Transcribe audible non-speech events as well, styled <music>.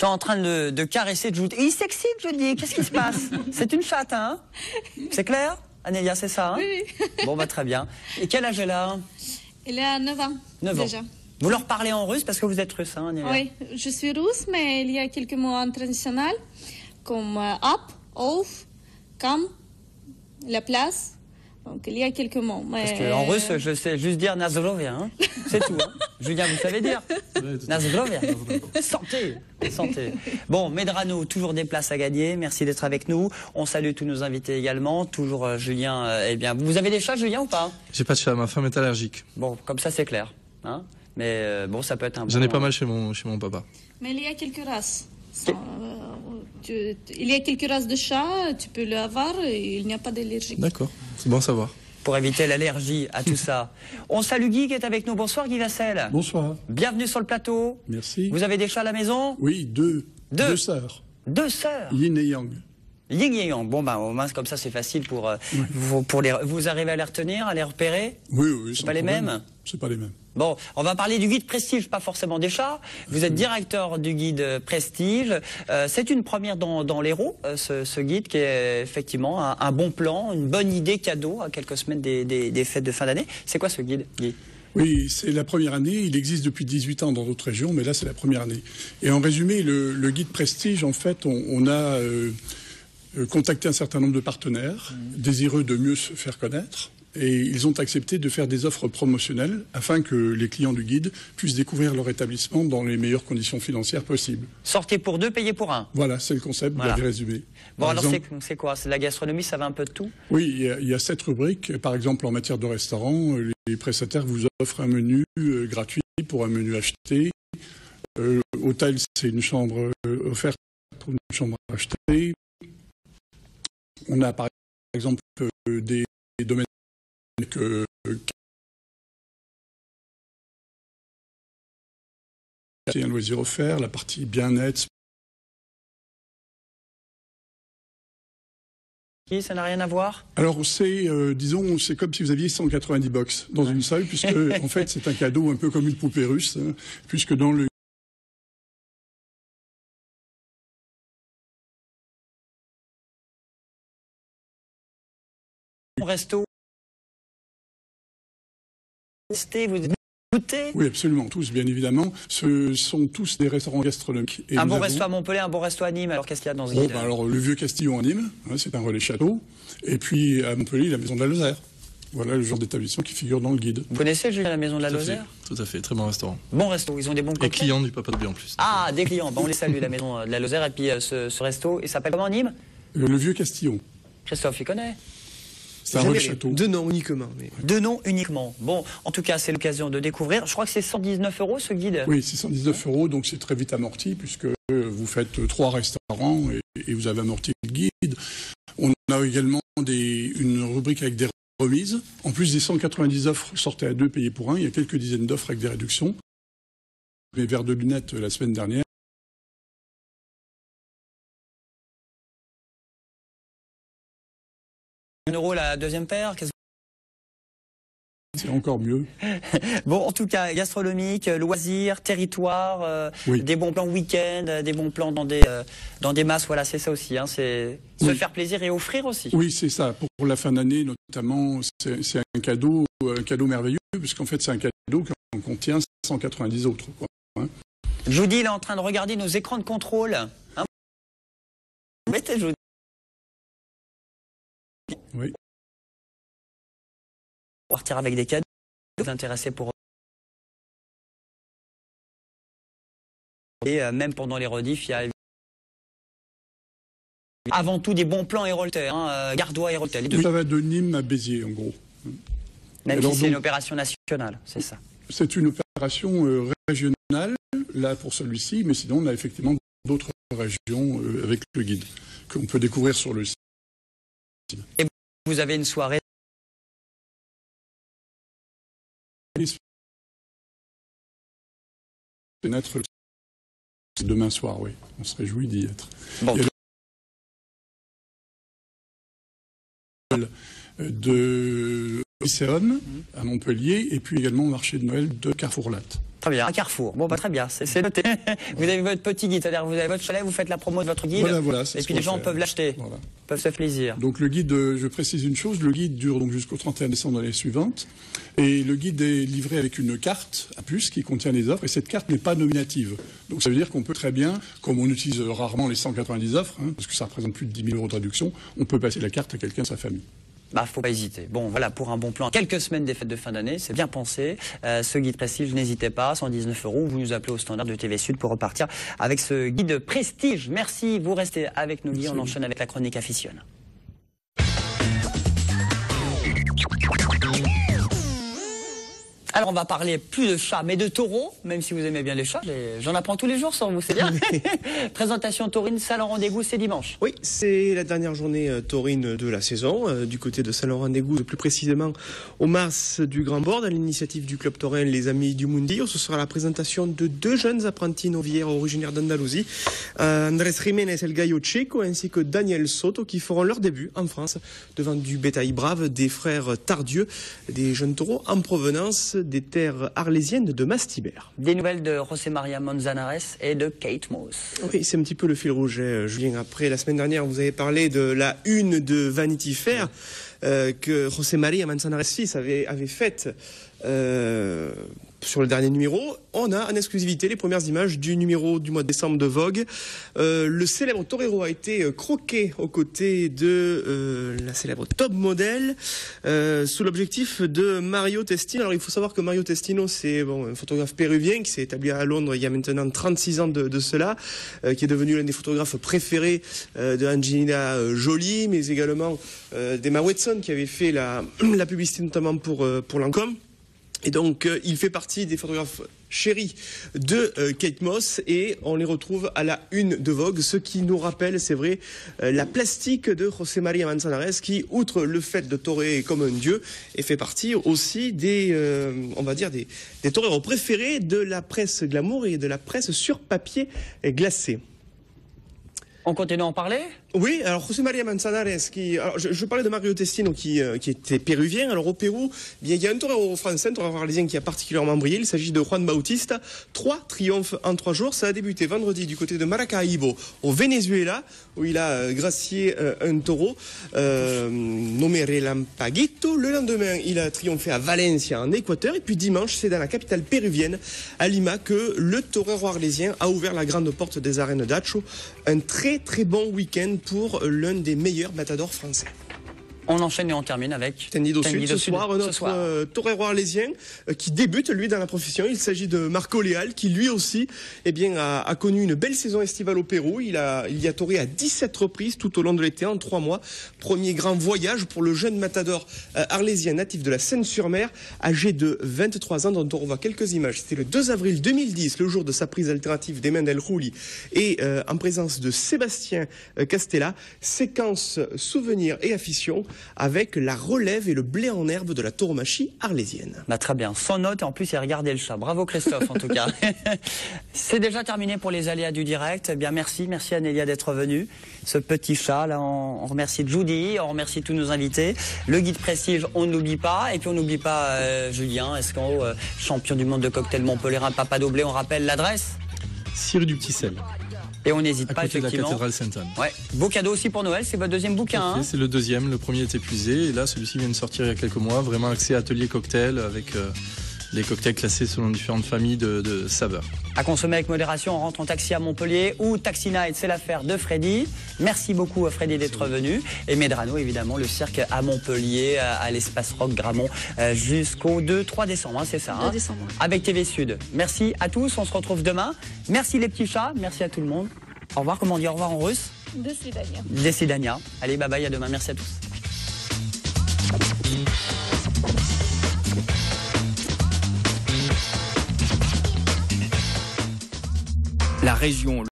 suis en train de, de caresser Judy. Il s'excite, Judy. Qu'est-ce qui se passe <laughs> C'est une chatte, hein C'est clair Anélia, c'est ça hein Oui, <laughs> Bon, bah très bien. Et quel âge elle a Il a 9 ans 9 ans. déjà. Vous leur parlez en russe parce que vous êtes russe, hein, Anélia Oui, je suis russe, mais il y a quelques mots en traditionnel, comme euh, up, off, comme, la place. Donc il y a quelques mots. Mais... Parce qu'en russe, je sais juste dire Nazrovia. Hein c'est tout. Hein <laughs> Julien, vous savez dire Nazrovia. Santé. Santé. Bon, Medrano, toujours des places à gagner. Merci d'être avec nous. On salue tous nos invités également. Toujours euh, Julien. euh, eh bien, vous avez des chats, Julien, ou pas? J'ai pas de chat, ma femme est allergique. Bon, comme ça, c'est clair. Hein Mais euh, bon, ça peut être un J'en bon- ai pas mal chez mon, chez mon papa. Mais il y a quelques races. Sans, euh, tu- il y a quelques races de chats, tu peux l'avoir, et il n'y a pas d'allergie. D'accord, c'est bon à savoir. Pour éviter l'allergie à tout ça. <laughs> On salue Guy qui est avec nous. Bonsoir, Guy Vassel. Bonsoir, Bienvenue sur le plateau. merci. Vous avez des chats à la maison? Oui, deux. Deux. sœurs, Deux sœurs? Yin et Yang. Yin et Yang. Bon, ben, au moins, comme ça, c'est facile pour, euh, vous, pour les, vous arrivez à les retenir, à les repérer? Oui, oui. C'est pas les mêmes? C'est pas les mêmes. Bon, on va parler du guide Prestige, pas forcément des chats. Vous êtes directeur du guide Prestige. Euh, c'est une première dans, dans l'Hérault, euh, ce, ce guide qui est effectivement un, un bon plan, une bonne idée cadeau à quelques semaines des, des, des fêtes de fin d'année. C'est quoi ce guide, Guy? Oui, c'est la première année. Il existe depuis 18 ans dans d'autres régions, mais là, c'est la première année. Et en résumé, le, le guide Prestige, en fait, on, on a euh, contacté un certain nombre de partenaires désireux de mieux se faire connaître. Et ils ont accepté de faire des offres promotionnelles afin que les clients du guide puissent découvrir leur établissement dans les meilleures conditions financières possibles. Sortez pour deux, payez pour un. Voilà, c'est le concept, Voilà. vous résumé. Bon, Par alors c'est quoi? C'est de la gastronomie, ça va un peu de tout? Oui, il y, a, il y a sept rubriques. Par exemple, en matière de restaurant, les prestataires vous offrent un menu euh, gratuit pour un menu acheté. Euh, hôtel, c'est une chambre euh, offerte pour une chambre achetée. On a par exemple euh, des, des domaines que c'est un loisir offert, la partie bien-être, ça n'a rien à voir Alors c'est, euh, disons, c'est comme si vous aviez 190 box dans une salle, puisque <laughs> en fait c'est un cadeau un peu comme une poupée russe, hein, puisque dans le resto. Vous goûtez oui absolument tous bien évidemment, ce sont tous des restaurants gastronomiques. Et Un bon avons- resto à Montpellier, un bon resto à Nîmes. Alors qu'est-ce qu'il y a dans ce Oh, guide bah, alors le vieux Castillon à Nîmes, hein, c'est un relais château, et puis à Montpellier la maison de la Lozère. Voilà le genre d'établissement qui figure dans le guide. Vous connaissez Julien la maison de la Lozère? tout à fait, très bon restaurant. Bon resto, ils ont des bons Et cocktails. client du papa de B en plus. Ah, des clients. Bah, on les salue, la maison de la Lozère. Et puis euh, ce, ce resto, il s'appelle comment Nîmes? Euh, le vieux Castillon, Christophe, il connaît? Château. Deux noms uniquement. Mais... Deux noms uniquement. Bon, en tout cas, c'est l'occasion de découvrir. Je crois que c'est 119 euros ce guide. Oui, 619 euros, donc c'est très vite amorti puisque vous faites trois restaurants et, et vous avez amorti le guide. On a également des, une rubrique avec des remises. En plus des 190 offres sortées à deux payées pour un, il y a quelques dizaines d'offres avec des réductions. Mes verres de lunettes la semaine dernière. Un euro la deuxième paire. C'est encore mieux. <laughs> Bon, en tout cas, gastronomique, loisirs, territoire, euh, Oui. des bons plans week-end, euh, des bons plans dans des euh, dans des masses. Voilà, c'est ça aussi. Hein, c'est se faire plaisir et offrir aussi. Oui, c'est ça. Pour, la fin d'année, notamment, c'est un cadeau, un cadeau merveilleux, puisqu'en fait, c'est un cadeau qui en contient 190 autres. quoi. Judy, il est en train de regarder nos écrans de contrôle. Hein Mettez Judy. Partir avec des cadeaux. Vous intéressez pour. Et euh, même pendant les rediffs, il y a avant tout des bons plans Héroltais, hein, euh, Gardois deux. Ça va de Nîmes à Béziers, en gros. Même Alors si c'est une opération nationale, c'est ça. C'est une opération euh, régionale, là pour celui-ci, mais sinon on a effectivement d'autres régions euh, avec le guide qu'on peut découvrir sur le site. Vous avez une soirée. Fenêtre demain soir, oui. On se réjouit d'y être. Bon, le- de Lycéon à Montpellier et puis également au marché de Noël de Carrefour Latte. Très bien, un carrefour. Bon, bah, très bien, c'est noté. <laughs> vous avez votre petit guide, c'est-à-dire vous avez votre chalet, vous faites la promo de votre guide. Voilà, voilà, et puis les gens peuvent l'acheter, voilà. peuvent se plaisir. Donc le guide, euh, je précise une chose, le guide dure donc jusqu'au 31 décembre de l'année suivante. Et le guide est livré avec une carte à plus qui contient les offres. Et cette carte n'est pas nominative. Donc ça veut dire qu'on peut très bien, comme on utilise rarement les 190 offres, hein, parce que ça représente plus de 10 000 euros de réduction, on peut passer la carte à quelqu'un de sa famille. Bah, faut pas hésiter. Bon, voilà, pour un bon plan, quelques semaines des fêtes de fin d'année, c'est bien pensé. Euh, ce guide prestige, n'hésitez pas, 119 euros. Vous nous appelez au standard de TV Sud pour repartir avec ce guide prestige. Merci, vous restez avec nous, On enchaîne avec la chronique afficionne. Alors on va parler plus de chats, mais de taureaux, même si vous aimez bien les chats. J'en apprends tous les jours sans vous, c'est bien. <laughs> Présentation taurine, salon rendez-vous, c'est dimanche. Oui, c'est la dernière journée euh, taurine de la saison, euh, du côté de salon rendez-vous, plus précisément au Mars du Grand Bord, à l'initiative du club taurin Les Amis du Mundio. Ce sera la présentation de deux jeunes apprentis novières originaires d'Andalousie, euh, Andrés Jiménez El Gallo Checo ainsi que Daniel Soto, qui feront leur début en France devant du bétail brave des frères Tardieu, des jeunes taureaux en provenance des terres arlésiennes de Mastibert. Des nouvelles de José Maria Manzanares et de Kate Moss. Oui, c'est un petit peu le fil rouge, hein, Julien. Après, la semaine dernière, vous avez parlé de la une de Vanity Fair euh, que José Maria Manzanares fils avait, avait faite. Euh, sur le dernier numéro, on a en exclusivité les premières images du numéro du mois de décembre de Vogue. Euh, le célèbre torero a été euh, croqué aux côtés de euh, la célèbre top modèle sous l'objectif de Mario Testino. Alors il faut savoir que Mario Testino, c'est bon, un photographe péruvien qui s'est établi à Londres il y a maintenant 36 ans de, cela, qui est devenu l'un des photographes préférés de Angelina Jolie, mais également d'Emma Watson qui avait fait la, <clears throat> la publicité notamment pour, pour Lancôme. Et donc, euh, il fait partie des photographes chéris de euh, Kate Moss et on les retrouve à la une de Vogue, ce qui nous rappelle, c'est vrai, euh, la plastique de José María Manzanares qui, outre le fait de torer comme un dieu, et fait partie aussi des, on va dire, des, des toreros préférés de la presse glamour et de la presse sur papier glacé. On continue à en parler? Oui, alors José María Manzanares, qui, alors je, parlais de Mario Testino qui, euh, qui était péruvien. Alors au Pérou, bien, il y a un torero français, un torero arlésien qui a particulièrement brillé. Il s'agit de Juan Bautista. Trois triomphes en trois jours. Ça a débuté vendredi du côté de Maracaibo, au Venezuela, où il a euh, gracié euh, un taureau nommé Relampaguito. Le lendemain, il a triomphé à Valencia, en Équateur. Et puis dimanche, c'est dans la capitale péruvienne, à Lima, que le torero arlésien a ouvert la grande porte des arènes d'Acho. Un très très bon week-end pour l'un des meilleurs matadors français. On enchaîne et on termine avec Tendido Sud ce soir, notre euh, torero arlésien euh, qui débute lui dans la profession. Il s'agit de Marco Léal qui lui aussi eh bien, a, connu une belle saison estivale au Pérou. Il, a, il y a toré à 17 reprises tout au long de l'été en trois mois. Premier grand voyage pour le jeune matador euh, arlésien natif de la Seine-sur-Mer, âgé de 23 ans, dont on revoit quelques images. C'était le 2 avril 2010, le jour de sa prise alternative des mains d'El Rouli et en présence de Sébastien Castella. Séquence souvenirs et affichons avec la relève et le blé en herbe de la tauromachie arlésienne. Bah, très bien, sans note et en plus il a regardé le chat. Bravo Christophe en tout cas. <laughs> C'est déjà terminé pour les aléas du direct. Eh bien merci, merci Anélia d'être venue. Ce petit chat là, on, remercie Judy, on remercie tous nos invités. Le guide prestige, on n'oublie pas. Et puis on n'oublie pas euh, Julien Escan, euh, champion du monde de cocktail Montpellier, Papa Doblé. On rappelle l'adresse? Cire du Petit Sel. Et on n'hésite pas effectivement. De la cathédrale Sainte-Anne. Ouais. Beau cadeau aussi pour Noël, c'est votre deuxième bouquin. Hein c'est le deuxième, le premier est épuisé et là celui-ci vient de sortir il y a quelques mois. Vraiment accès atelier cocktail avec euh, les cocktails classés selon différentes familles de, saveurs. À consommer avec modération, on rentre en taxi à Montpellier ou Taxi Night, c'est l'affaire de Freddy. Merci beaucoup à Freddy d'être venu. Et Medrano, évidemment, le cirque à Montpellier, à l'espace Rock Gramont, euh, jusqu'au 2-3 décembre, hein, c'est ça 2 hein décembre. Avec TV Sud. Merci à tous, on se retrouve demain. Merci les petits chats, merci à tout le monde. Au revoir, comment on dit au revoir en russe? Desidania. Desidania. Allez, bye bye, à demain, merci à tous. La région